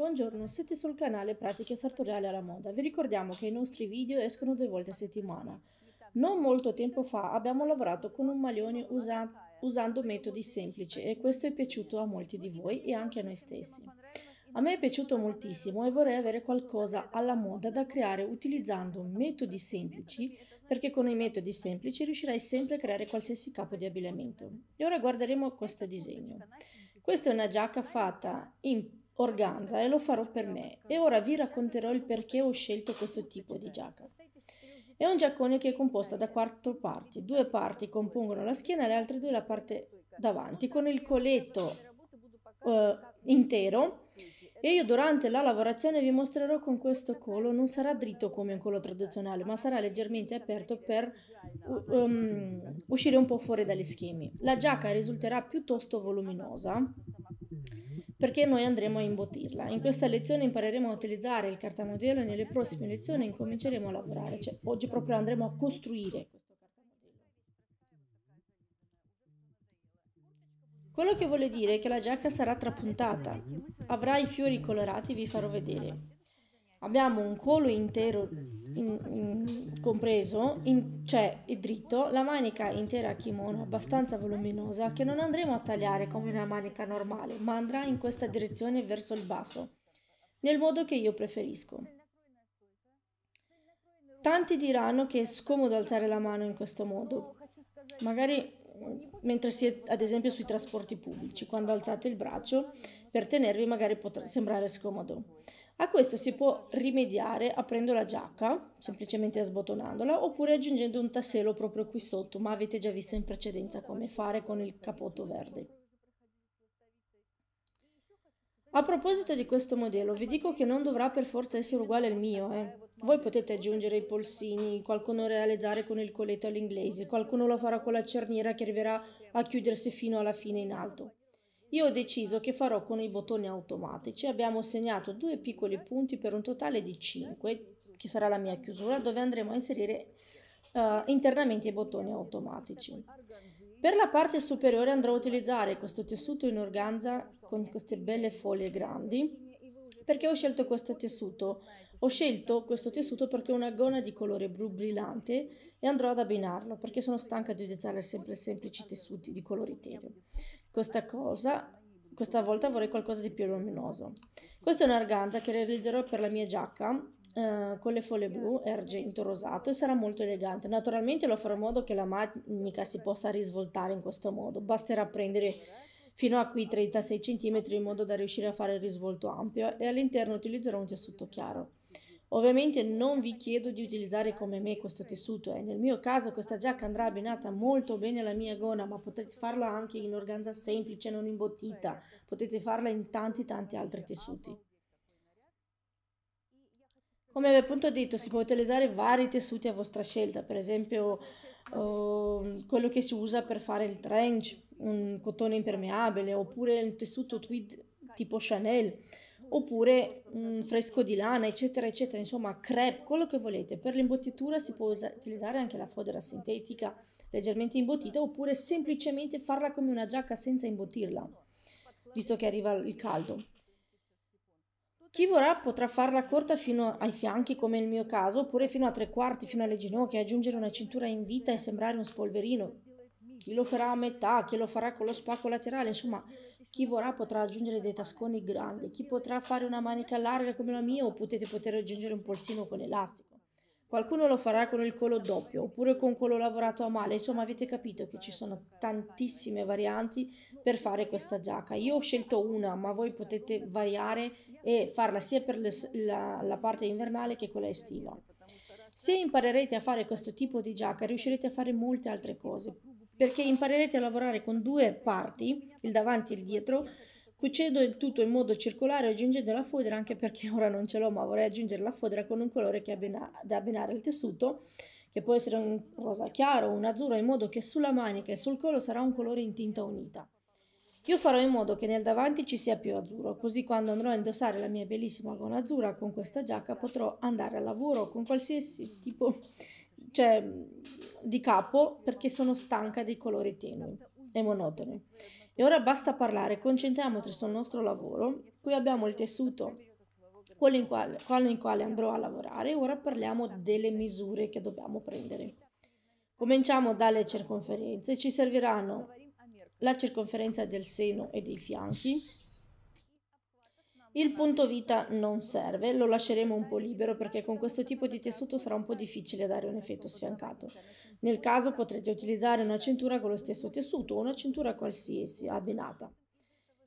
Buongiorno, siete sul canale Pratiche Sartoriali alla Moda. Vi ricordiamo che i nostri video escono due volte a settimana. Non molto tempo fa abbiamo lavorato con un maglione usa usando metodi semplici e questo è piaciuto a molti di voi e anche a noi stessi. A me è piaciuto moltissimo e vorrei avere qualcosa alla moda da creare utilizzando metodi semplici perché con i metodi semplici riuscirai sempre a creare qualsiasi capo di abbigliamento. E ora guarderemo questo disegno. Questa è una giacca fatta in organza e lo farò per me. E ora vi racconterò il perché ho scelto questo tipo di giacca. È un giaccone che è composto da quattro parti, due parti compongono la schiena e le altre due la parte davanti con il colletto uh, intero. E io durante la lavorazione vi mostrerò con questo collo, non sarà dritto come un collo tradizionale, ma sarà leggermente aperto per um, uscire un po' fuori dagli schemi. La giacca risulterà piuttosto voluminosa perché noi andremo a imbottirla. In questa lezione impareremo a utilizzare il cartamodello e nelle prossime lezioni incominceremo a lavorare, cioè oggi proprio andremo a costruire questo cartamodello. Quello che vuole dire è che la giacca sarà trapuntata, avrà i fiori colorati, vi farò vedere. Abbiamo un collo intero in, in, compreso, in, cioè dritto, la manica intera kimono abbastanza voluminosa che non andremo a tagliare come una manica normale, ma andrà in questa direzione verso il basso, nel modo che io preferisco. Tanti diranno che è scomodo alzare la mano in questo modo, magari mentre siete ad esempio sui trasporti pubblici, quando alzate il braccio per tenervi magari potrà sembrare scomodo. A questo si può rimediare aprendo la giacca, semplicemente sbottonandola, oppure aggiungendo un tassello proprio qui sotto, ma avete già visto in precedenza come fare con il capotto verde. A proposito di questo modello, vi dico che non dovrà per forza essere uguale al mio. Eh. Voi potete aggiungere i polsini, qualcuno realizzare con il colletto all'inglese, qualcuno lo farà con la cerniera che arriverà a chiudersi fino alla fine in alto. Io ho deciso che farò con i bottoni automatici. Abbiamo segnato due piccoli punti per un totale di 5, che sarà la mia chiusura, dove andremo a inserire uh, internamente i bottoni automatici. Per la parte superiore andrò a utilizzare questo tessuto in organza con queste belle foglie grandi. Perché ho scelto questo tessuto? Ho scelto questo tessuto perché è una gonna di colore blu brillante e andrò ad abbinarlo perché sono stanca di utilizzare sempre semplici tessuti di colori tenue questa cosa questa volta vorrei qualcosa di più luminoso. Questa è un'arganza che realizzerò per la mia giacca eh, con le foglie blu e argento rosato e sarà molto elegante. Naturalmente lo farò in modo che la manica si possa risvoltare in questo modo. Basterà prendere fino a qui 36 cm in modo da riuscire a fare il risvolto ampio e all'interno utilizzerò un tessuto chiaro Ovviamente non vi chiedo di utilizzare come me questo tessuto, eh. nel mio caso questa giacca andrà abbinata molto bene alla mia gonna, ma potete farla anche in organza semplice, non imbottita, potete farla in tanti tanti altri tessuti. Come vi appunto detto, si può utilizzare vari tessuti a vostra scelta, per esempio uh, quello che si usa per fare il trench, un cotone impermeabile, oppure il tessuto tweed tipo Chanel oppure un fresco di lana, eccetera, eccetera, insomma, crepe, quello che volete. Per l'imbottitura si può utilizzare anche la fodera sintetica leggermente imbottita oppure semplicemente farla come una giacca senza imbottirla, visto che arriva il caldo. Chi vorrà potrà farla corta fino ai fianchi come nel mio caso, oppure fino a tre quarti, fino alle ginocchia, aggiungere una cintura in vita e sembrare un spolverino. Chi lo farà a metà, chi lo farà con lo spacco laterale, insomma, chi vorrà potrà aggiungere dei tasconi grandi, chi potrà fare una manica larga come la mia o potete poter aggiungere un polsino con elastico. Qualcuno lo farà con il collo doppio oppure con quello lavorato a male, insomma avete capito che ci sono tantissime varianti per fare questa giacca. Io ho scelto una, ma voi potete variare e farla sia per le, la, la parte invernale che quella estiva. Se imparerete a fare questo tipo di giacca riuscirete a fare molte altre cose perché imparerete a lavorare con due parti, il davanti e il dietro, cucendo il tutto in modo circolare aggiungendo la fodera, anche perché ora non ce l'ho, ma vorrei aggiungere la fodera con un colore che abbina, da abbinare al tessuto, che può essere un rosa chiaro o un azzurro, in modo che sulla manica e sul collo sarà un colore in tinta unita. Io farò in modo che nel davanti ci sia più azzurro, così quando andrò a indossare la mia bellissima gonna azzurra con questa giacca potrò andare al lavoro con qualsiasi tipo cioè, di capo perché sono stanca dei colori tenui e monotoni. E ora basta parlare, concentriamoci sul nostro lavoro. Qui abbiamo il tessuto quello in quale, quello in quale andrò a lavorare. Ora parliamo delle misure che dobbiamo prendere. Cominciamo dalle circonferenze. Ci serviranno la circonferenza del seno e dei fianchi. Il punto vita non serve, lo lasceremo un po' libero perché con questo tipo di tessuto sarà un po' difficile dare un effetto sfiancato. Nel caso potrete utilizzare una cintura con lo stesso tessuto o una cintura qualsiasi abbinata.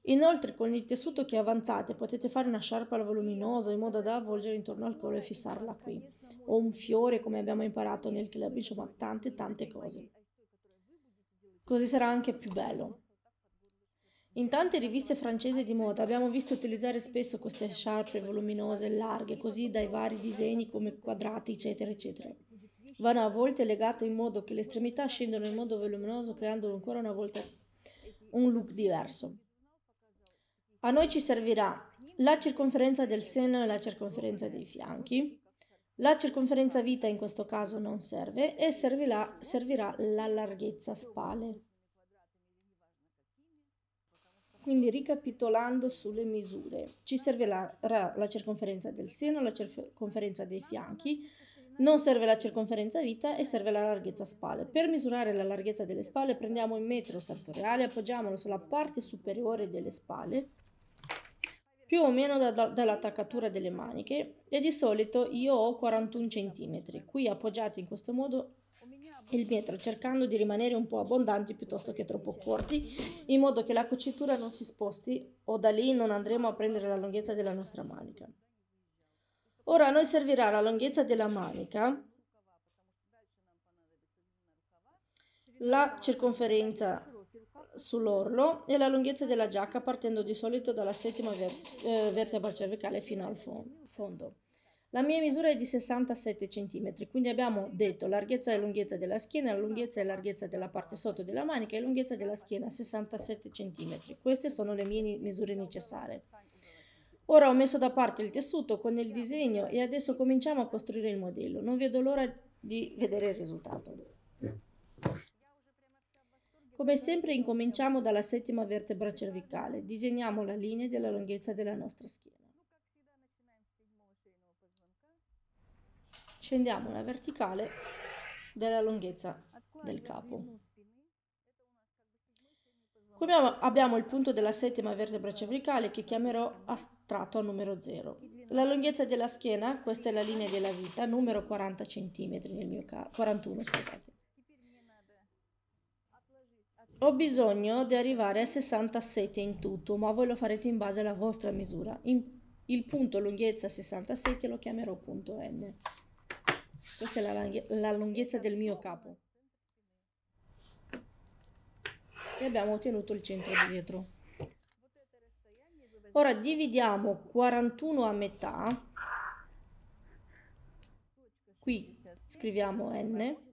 Inoltre con il tessuto che avanzate potete fare una sciarpa voluminosa in modo da avvolgere intorno al collo e fissarla qui, o un fiore come abbiamo imparato nel club, insomma tante tante cose. Così sarà anche più bello. In tante riviste francesi di moda abbiamo visto utilizzare spesso queste sciarpe voluminose, larghe, così dai vari disegni come quadrati, eccetera, eccetera. Vanno a volte legate in modo che le estremità scendono in modo voluminoso, creando ancora una volta un look diverso. A noi ci servirà la circonferenza del seno e la circonferenza dei fianchi. La circonferenza vita in questo caso non serve e servirà, servirà la larghezza spale. Quindi ricapitolando sulle misure, ci servirà la circonferenza del seno, la circonferenza dei fianchi, non serve la circonferenza vita e serve la larghezza spalle. Per misurare la larghezza delle spalle prendiamo il metro sartoriale, appoggiamolo sulla parte superiore delle spalle più o meno da, da, dall'attaccatura delle maniche e di solito io ho 41 cm, qui appoggiati in questo modo il metro cercando di rimanere un po' abbondanti piuttosto che troppo corti in modo che la cucitura non si sposti o da lì non andremo a prendere la lunghezza della nostra manica. Ora a noi servirà la lunghezza della manica, la circonferenza sull'orlo e la lunghezza della giacca partendo di solito dalla settima ver eh, vertebra cervicale fino al fondo. La mia misura è di 67 cm, quindi abbiamo detto larghezza e lunghezza della schiena, lunghezza e larghezza della parte sotto della manica e lunghezza della schiena 67 cm. Queste sono le mie misure necessarie. Ora ho messo da parte il tessuto con il disegno e adesso cominciamo a costruire il modello. Non vedo l'ora di vedere il risultato. Come sempre incominciamo dalla settima vertebra cervicale, disegniamo la linea della lunghezza della nostra schiena. Scendiamo la verticale della lunghezza del capo. Come abbiamo il punto della settima vertebra cervicale che chiamerò astratto a numero 0. La lunghezza della schiena, questa è la linea della vita, numero 40 cm nel mio caso, 41 scusate. Ho bisogno di arrivare a 67 in tutto, ma voi lo farete in base alla vostra misura. In, il punto lunghezza 67 lo chiamerò punto N. Questa è la, la lunghezza del mio capo. E abbiamo ottenuto il centro dietro. Ora dividiamo 41 a metà. Qui scriviamo N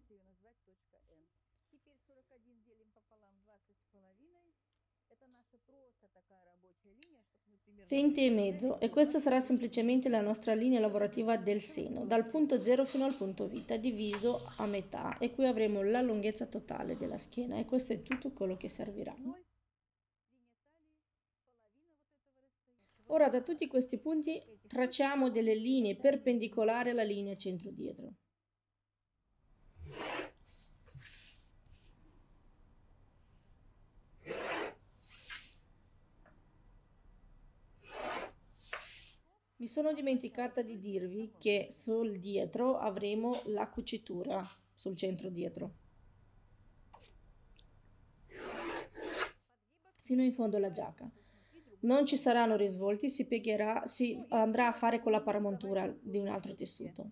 20 e mezzo e questa sarà semplicemente la nostra linea lavorativa del seno, dal punto 0 fino al punto vita, diviso a metà e qui avremo la lunghezza totale della schiena e questo è tutto quello che servirà. Ora da tutti questi punti tracciamo delle linee perpendicolari alla linea centro-dietro. Mi sono dimenticata di dirvi che sul dietro avremo la cucitura sul centro dietro. Fino in fondo alla giacca. Non ci saranno risvolti, si, piegherà, si andrà a fare con la paramontura di un altro tessuto.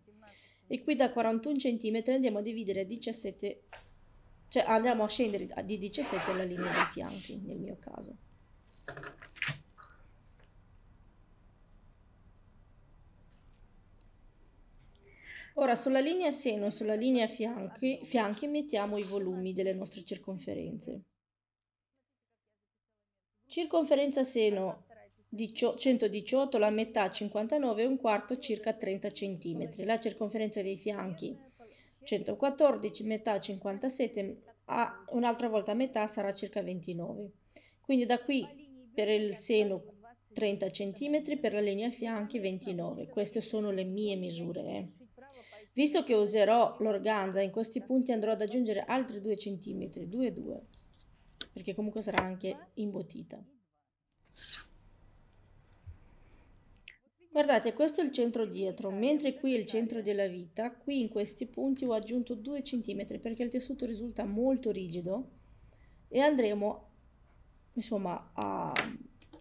E qui da 41 cm andiamo a dividere 17, cioè andiamo a scendere di 17 la linea dei fianchi, nel mio caso. Ora sulla linea seno e sulla linea fianchi, fianchi mettiamo i volumi delle nostre circonferenze. Circonferenza seno 118, la metà 59 e un quarto circa 30 cm. La circonferenza dei fianchi 114, metà 57, un'altra volta a metà sarà circa 29. Quindi da qui per il seno 30 cm, per la linea fianchi 29. Queste sono le mie misure. Eh. Visto che userò l'organza, in questi punti andrò ad aggiungere altri 2 cm, 2 e 2, perché comunque sarà anche imbottita. Guardate, questo è il centro dietro, mentre qui è il centro della vita, qui in questi punti ho aggiunto 2 cm perché il tessuto risulta molto rigido e andremo insomma a,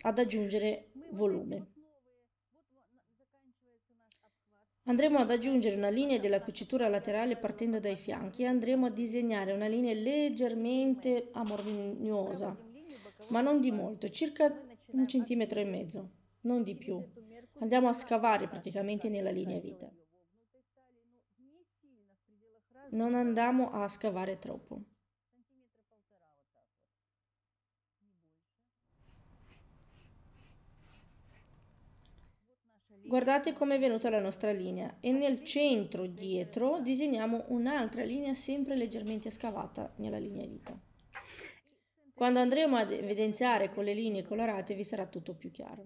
ad aggiungere volume. Andremo ad aggiungere una linea della cucitura laterale partendo dai fianchi e andremo a disegnare una linea leggermente amorgnosa, ma non di molto, circa un centimetro e mezzo, non di più. Andiamo a scavare praticamente nella linea vita. Non andiamo a scavare troppo. Guardate come è venuta la nostra linea e nel centro dietro disegniamo un'altra linea sempre leggermente scavata nella linea vita. Quando andremo ad evidenziare con le linee colorate vi sarà tutto più chiaro.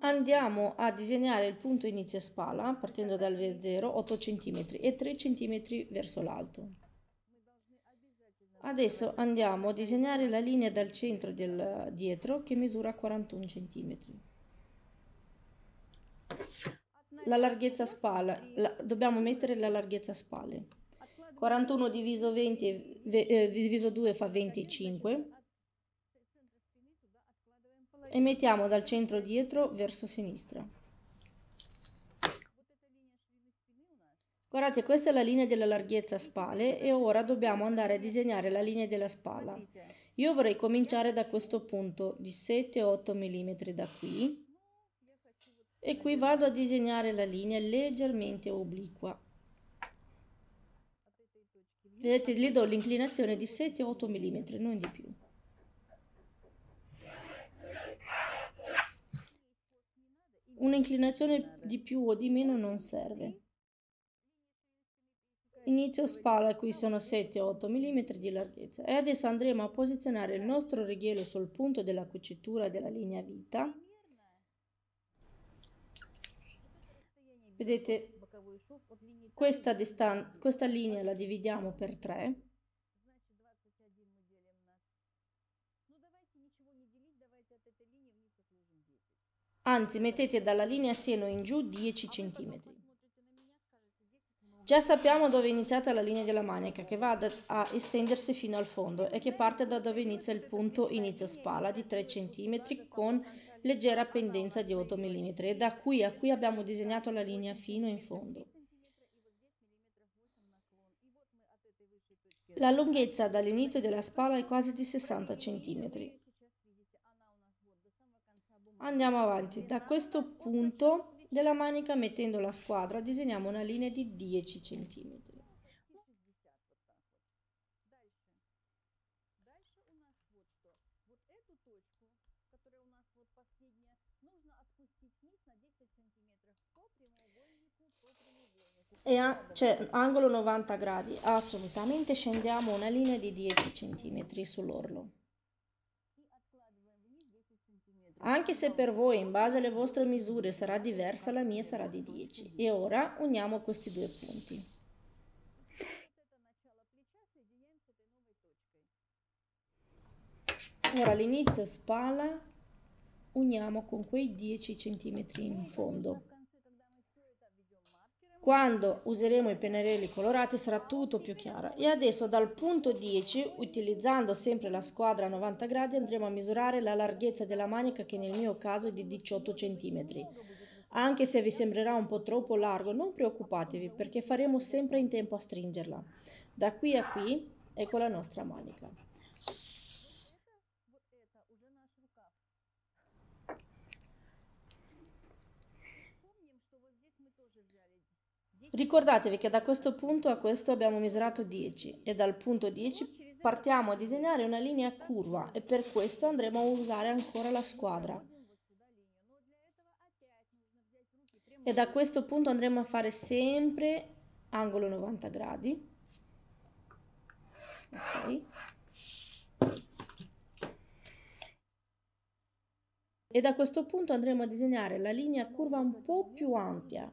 Andiamo a disegnare il punto inizio spalla partendo dal V0 8 cm e 3 cm verso l'alto. Adesso andiamo a disegnare la linea dal centro del dietro che misura 41 cm. La larghezza spalla, la, dobbiamo mettere la larghezza spalle. 41 diviso, 20, eh, diviso 2 fa 25 e mettiamo dal centro dietro verso sinistra. Guardate, questa è la linea della larghezza spalle e ora dobbiamo andare a disegnare la linea della spalla. Io vorrei cominciare da questo punto di 7-8 mm da qui e qui vado a disegnare la linea leggermente obliqua. Vedete, gli do l'inclinazione di 7-8 mm, non di più. Un'inclinazione di più o di meno non serve. Inizio spalla, qui sono 7-8 mm di larghezza. E adesso andremo a posizionare il nostro righello sul punto della cucitura della linea vita. Vedete, questa, questa linea la dividiamo per 3. Anzi, mettete dalla linea seno in giù 10 cm. Già sappiamo dove è iniziata la linea della manica, che va a estendersi fino al fondo e che parte da dove inizia il punto inizio spalla di 3 cm con leggera pendenza di 8 mm e da qui a qui abbiamo disegnato la linea fino in fondo. La lunghezza dall'inizio della spalla è quasi di 60 cm. Andiamo avanti. Da questo punto della manica mettendo la squadra disegniamo una linea di 10 cm. E c'è angolo 90 gradi, assolutamente scendiamo una linea di 10 cm sull'orlo. Anche se per voi, in base alle vostre misure, sarà diversa, la mia sarà di 10. E ora uniamo questi due punti. Ora l'inizio spalla uniamo con quei 10 cm in fondo. Quando useremo i pennarelli colorati sarà tutto più chiaro. E adesso dal punto 10, utilizzando sempre la squadra a 90 gradi, andremo a misurare la larghezza della manica che nel mio caso è di 18 cm. Anche se vi sembrerà un po' troppo largo, non preoccupatevi perché faremo sempre in tempo a stringerla. Da qui a qui, ecco la nostra manica. Ricordatevi che da questo punto a questo abbiamo misurato 10 e dal punto 10 partiamo a disegnare una linea curva e per questo andremo a usare ancora la squadra. E da questo punto andremo a fare sempre angolo 90 gradi ok? E da questo punto andremo a disegnare la linea curva un po' più ampia.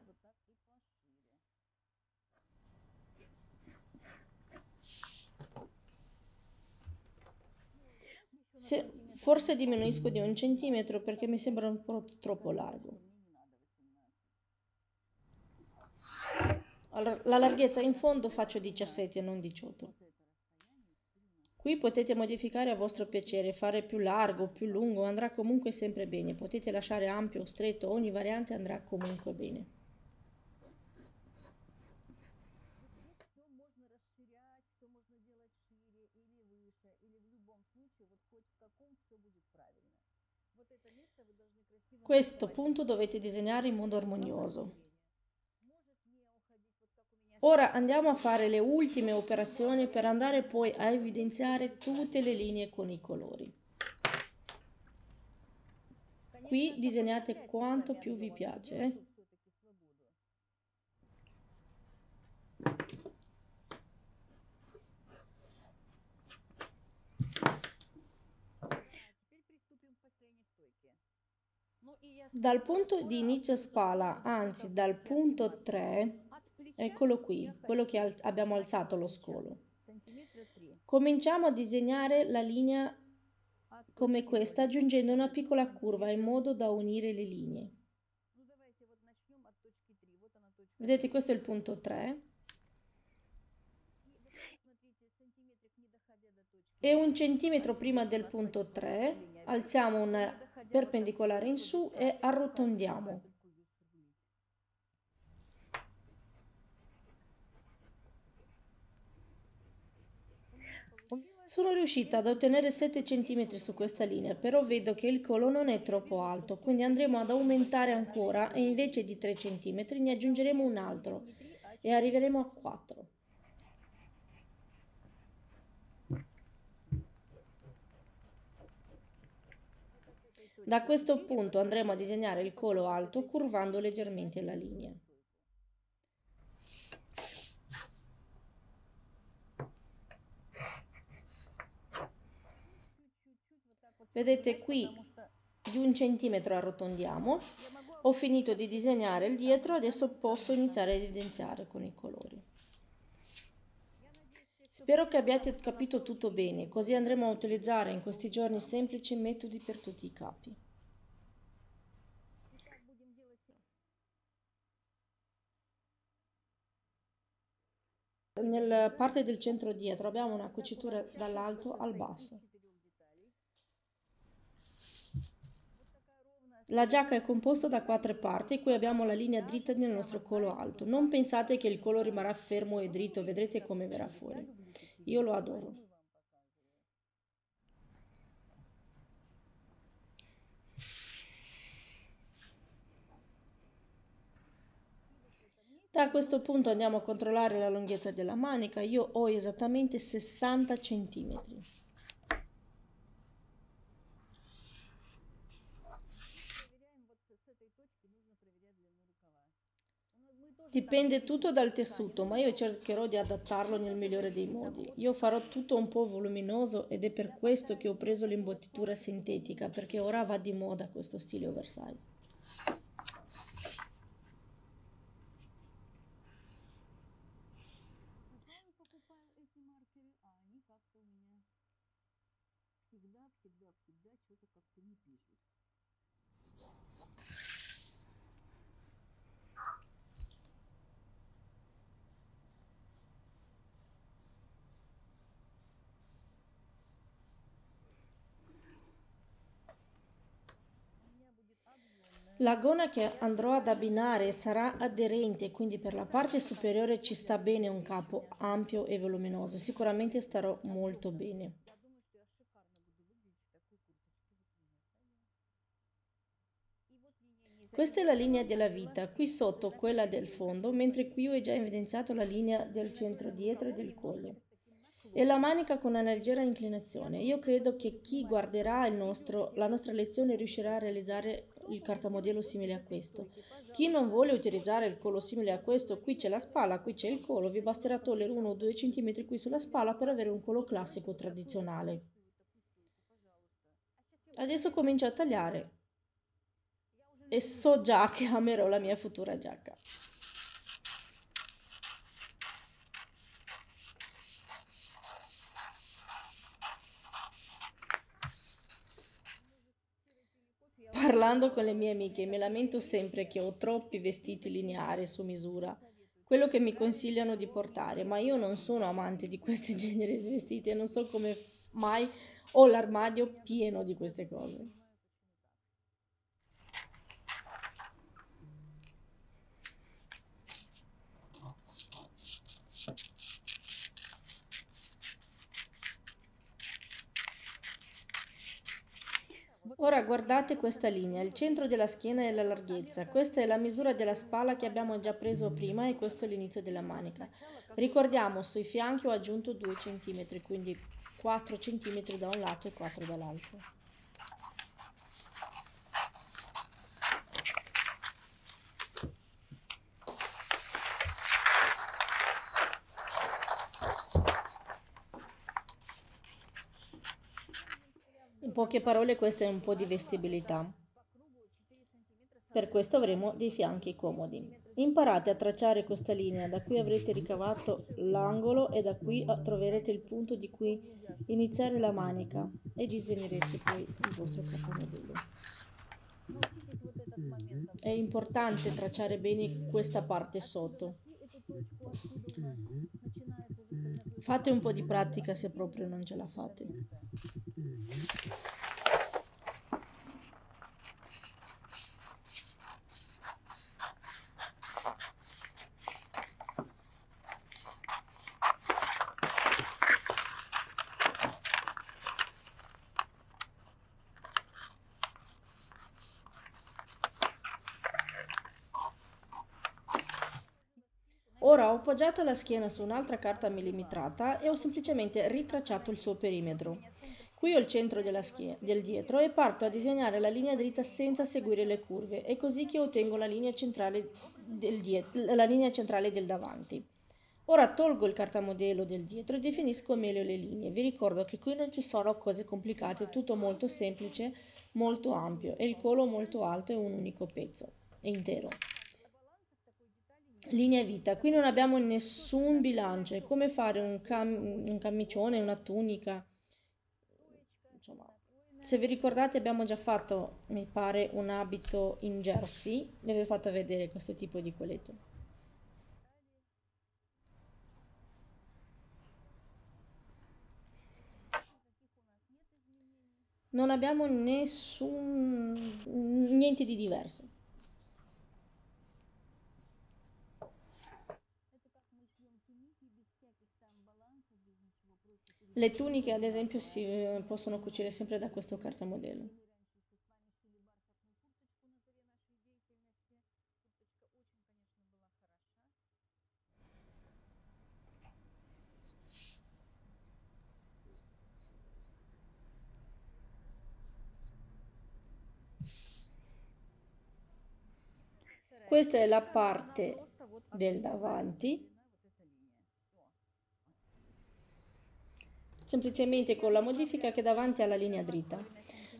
Se, forse diminuisco di un centimetro perché mi sembra un po' troppo largo. Allora, la larghezza in fondo faccio 17 e non 18. Qui potete modificare a vostro piacere, fare più largo, più lungo, andrà comunque sempre bene. Potete lasciare ampio o stretto, ogni variante andrà comunque bene. Questo punto dovete disegnare in modo armonioso. Ora andiamo a fare le ultime operazioni per andare poi a evidenziare tutte le linee con i colori. Qui disegnate quanto più vi piace. Eh? Dal punto di inizio spalla, anzi dal punto 3, Eccolo qui, quello che al abbiamo alzato lo scolo. Cominciamo a disegnare la linea come questa aggiungendo una piccola curva in modo da unire le linee. Vedete questo è il punto 3. E un centimetro prima del punto 3 alziamo una perpendicolare in su e arrotondiamo. Sono riuscita ad ottenere 7 cm su questa linea, però vedo che il collo non è troppo alto, quindi andremo ad aumentare ancora e invece di 3 cm ne aggiungeremo un altro e arriveremo a 4. Da questo punto andremo a disegnare il collo alto curvando leggermente la linea. Vedete qui di un centimetro arrotondiamo. Ho finito di disegnare il dietro, adesso posso iniziare a evidenziare con i colori. Spero che abbiate capito tutto bene, così andremo a utilizzare in questi giorni semplici metodi per tutti i capi. Nella parte del centro dietro abbiamo una cucitura dall'alto al basso. La giacca è composta da quattro parti, qui abbiamo la linea dritta del nostro collo alto. Non pensate che il collo rimarrà fermo e dritto, vedrete come verrà fuori. Io lo adoro. Da questo punto andiamo a controllare la lunghezza della manica. Io ho esattamente 60 centimetri. Dipende tutto dal tessuto, ma io cercherò di adattarlo nel migliore dei modi. Io farò tutto un po' voluminoso ed è per questo che ho preso l'imbottitura sintetica, perché ora va di moda questo stile oversize. La gonna che andrò ad abbinare sarà aderente, quindi per la parte superiore ci sta bene un capo ampio e voluminoso. Sicuramente starò molto bene. Questa è la linea della vita, qui sotto quella del fondo, mentre qui ho già evidenziato la linea del centro dietro e del collo. E la manica con una leggera inclinazione. Io credo che chi guarderà nostro, la nostra lezione riuscirà a realizzare il cartamodello simile a questo. Chi non vuole utilizzare il collo simile a questo, qui c'è la spalla, qui c'è il collo, vi basterà togliere 1 o 2 cm qui sulla spalla per avere un collo classico tradizionale. Adesso comincio a tagliare e so già che amerò la mia futura giacca. Parlando con le mie amiche mi lamento sempre che ho troppi vestiti lineari su misura, quello che mi consigliano di portare, ma io non sono amante di questi generi di vestiti e non so come mai ho l'armadio pieno di queste cose. Ora guardate questa linea, il centro della schiena e la larghezza. Questa è la misura della spalla che abbiamo già preso prima e questo è l'inizio della manica. Ricordiamo, sui fianchi ho aggiunto 2 cm, quindi 4 cm da un lato e 4 dall'altro. Poche parole questa è un po' di vestibilità. Per questo avremo dei fianchi comodi. Imparate a tracciare questa linea, da cui avrete ricavato l'angolo e da qui troverete il punto di cui iniziare la manica e disegnerete poi il vostro capomodello. È importante tracciare bene questa parte sotto. Fate un po' di pratica se proprio non ce la fate. Ora ho appoggiato la schiena su un'altra carta millimetrata e ho semplicemente ritracciato il suo perimetro. Qui ho il centro schiena, del dietro e parto a disegnare la linea dritta senza seguire le curve. È così che ottengo la linea centrale del, dietro, linea centrale del davanti. Ora tolgo il cartamodello del dietro e definisco meglio le linee. Vi ricordo che qui non ci sono cose complicate, è tutto molto semplice, molto ampio e il collo molto alto è un unico pezzo, intero. Linea vita, qui non abbiamo nessun bilancio, è come fare un, cam un camicione, una tunica. Insomma, se vi ricordate abbiamo già fatto, mi pare, un abito in jersey, vi avevo fatto vedere questo tipo di coletto. Non abbiamo nessun... niente di diverso. Le tuniche, ad esempio, si eh, possono cucire sempre da questo cartamodello. Questa è la parte del davanti semplicemente con la modifica che davanti alla linea dritta.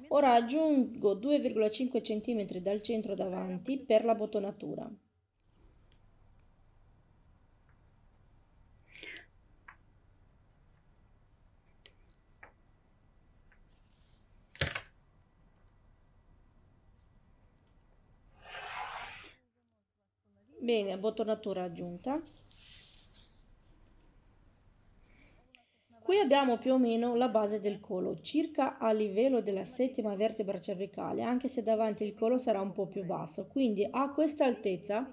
Ora aggiungo 2,5 cm dal centro davanti per la bottonatura. Bene, bottonatura aggiunta. Qui abbiamo più o meno la base del collo, circa a livello della settima vertebra cervicale, anche se davanti il collo sarà un po' più basso. Quindi a questa altezza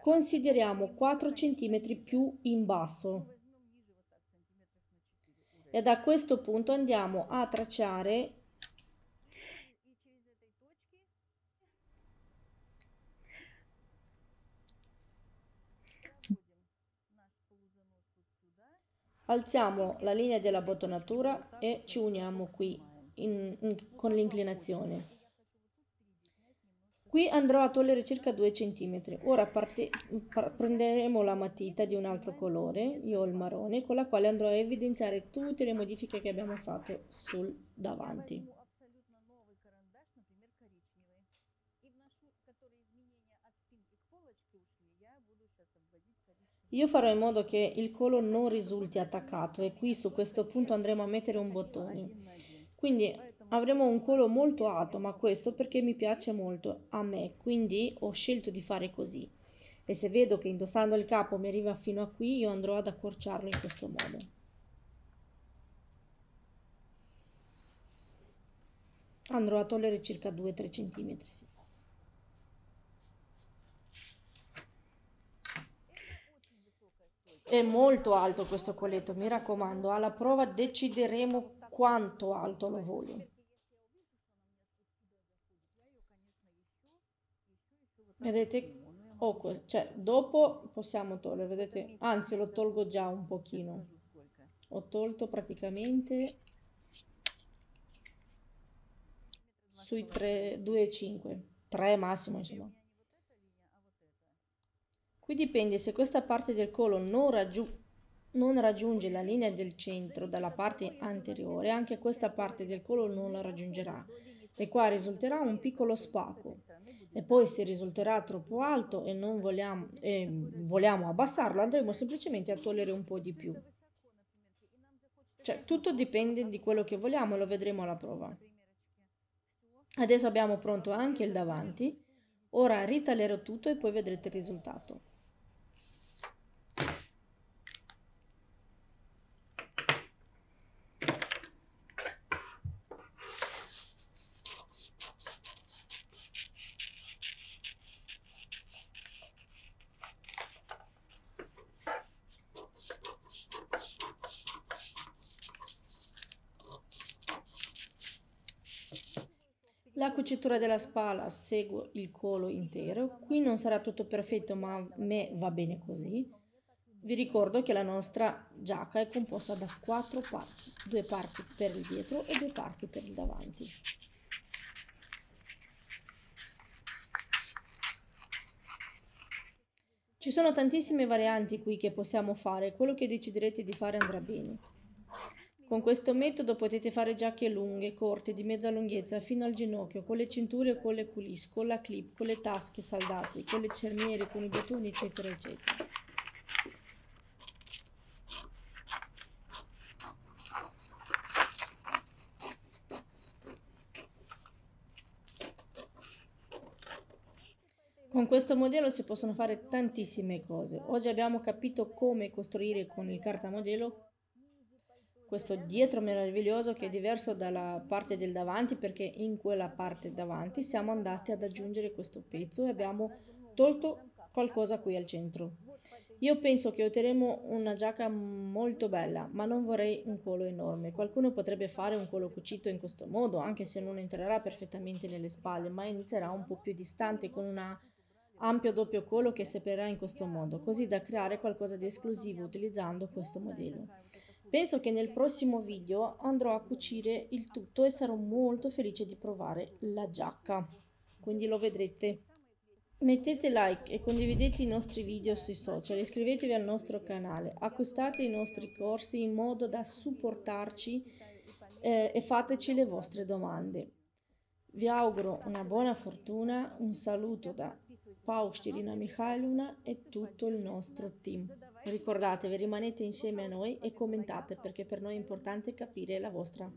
consideriamo 4 cm più in basso. E da questo punto andiamo a tracciare alziamo la linea della bottonatura e ci uniamo qui in, in, con l'inclinazione Qui andrò a togliere circa 2 cm. Ora parte, prenderemo la matita di un altro colore, io ho il marrone, con la quale andrò a evidenziare tutte le modifiche che abbiamo fatto sul davanti. Io farò in modo che il collo non risulti attaccato e qui su questo punto andremo a mettere un bottone. Quindi avremo un collo molto alto, ma questo perché mi piace molto a me, quindi ho scelto di fare così. E se vedo che indossando il capo mi arriva fino a qui, io andrò ad accorciarlo in questo modo. Andrò a togliere circa 2-3 cm. È molto alto questo colletto, mi raccomando, alla prova decideremo quanto alto lo voglio. Vedete? Oh, cioè, dopo possiamo togliere, vedete? Anzi, lo tolgo già un pochino. Ho tolto praticamente sui 3, 2,5, 3 massimo, insomma. Qui dipende se questa parte del collo non, raggiu non raggiunge la linea del centro dalla parte anteriore, anche questa parte del collo non la raggiungerà e qua risulterà un piccolo spacco. E poi se risulterà troppo alto e non vogliamo, eh, vogliamo abbassarlo, andremo semplicemente a togliere un po' di più. Cioè, tutto dipende di quello che vogliamo, lo vedremo alla prova. Adesso abbiamo pronto anche il davanti. Ora ritaglierò tutto e poi vedrete il risultato. La cucitura della spalla segue il collo intero, qui non sarà tutto perfetto ma a me va bene così. Vi ricordo che la nostra giacca è composta da quattro parti, due parti per il dietro e due parti per il davanti. Ci sono tantissime varianti qui che possiamo fare, quello che deciderete di fare andrà bene. Con questo metodo potete fare giacche lunghe, corte, di mezza lunghezza, fino al ginocchio, con le cinture o con le culisse, con la clip, con le tasche saldate, con le cerniere, con i bottoni, eccetera, eccetera. Con questo modello si possono fare tantissime cose. Oggi abbiamo capito come costruire con il cartamodello questo dietro meraviglioso che è diverso dalla parte del davanti perché in quella parte davanti siamo andati ad aggiungere questo pezzo e abbiamo tolto qualcosa qui al centro. Io penso che otterremo una giacca molto bella, ma non vorrei un collo enorme. Qualcuno potrebbe fare un collo cucito in questo modo, anche se non entrerà perfettamente nelle spalle, ma inizierà un po' più distante con un ampio doppio collo che separerà in questo modo, così da creare qualcosa di esclusivo utilizzando questo modello. Penso che nel prossimo video andrò a cucire il tutto e sarò molto felice di provare la giacca, quindi lo vedrete. Mettete like e condividete i nostri video sui social, iscrivetevi al nostro canale, acquistate i nostri corsi in modo da supportarci eh, e fateci le vostre domande. Vi auguro una buona fortuna, un saluto da Paustirina Mikhailuna e tutto il nostro team. Ricordatevi, rimanete insieme a noi e commentate perché per noi è importante capire la vostra